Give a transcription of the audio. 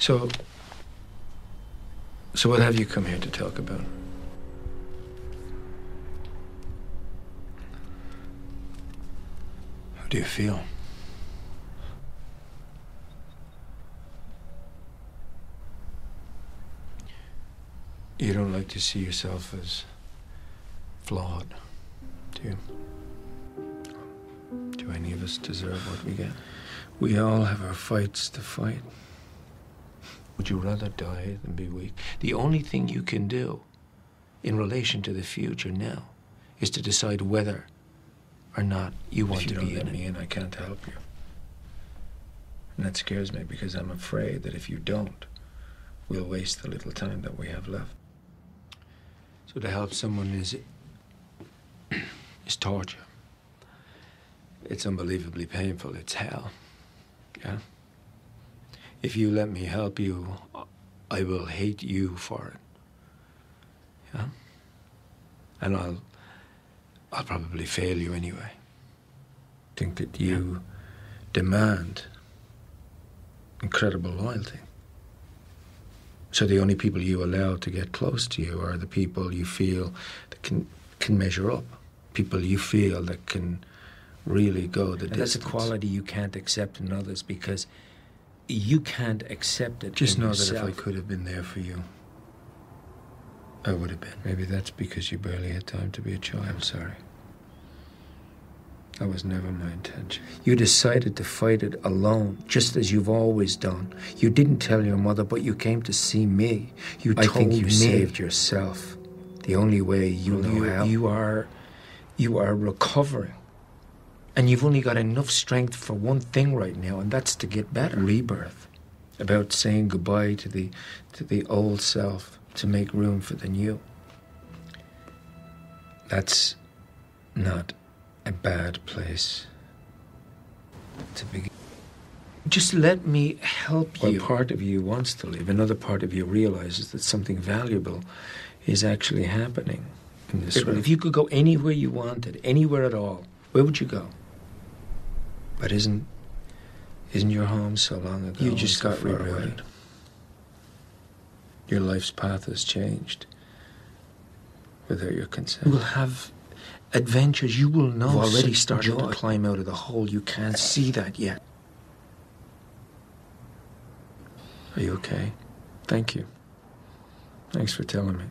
So, so what have you come here to talk about? How do you feel? You don't like to see yourself as flawed, do you? Do any of us deserve what we get? We all have our fights to fight. Would you rather die than be weak? The only thing you can do in relation to the future now is to decide whether or not you want if you to don't be let in me it. in, I can't help you. And that scares me because I'm afraid that if you don't, we'll waste the little time that we have left. So to help someone is is torture. It's unbelievably painful. It's hell. Yeah. If you let me help you, I will hate you for it. Yeah. And I'll I'll probably fail you anyway. Think that you demand incredible loyalty. So the only people you allow to get close to you are the people you feel that can can measure up. People you feel that can really go the And that's a quality you can't accept in others because you can't accept it. Just know yourself. that if I could have been there for you, I would have been. Maybe that's because you barely had time to be a child. I'm sorry. That was never my intention. You decided to fight it alone, just as you've always done. You didn't tell your mother, but you came to see me. You I told think you me. saved yourself. The only way you Well, know you- how. You are, you are recovering, and you've only got enough strength for one thing right now, and that's to get better. Rebirth. About saying goodbye to the to the old self to make room for the new. That's not a bad place to begin. Just let me help Well, you. part of you wants to leave. Another part of you realizes that something valuable is actually happening in this room. If you could go anywhere you wanted, anywhere at all, where would you go? But isn't isn't your home so long ago? You just got away? Your life's path has changed without your consent. You will have adventures you will know. You've already started joy. to climb out of the hole. You can't see that yet. Are you okay? Thank you. Thanks for telling me.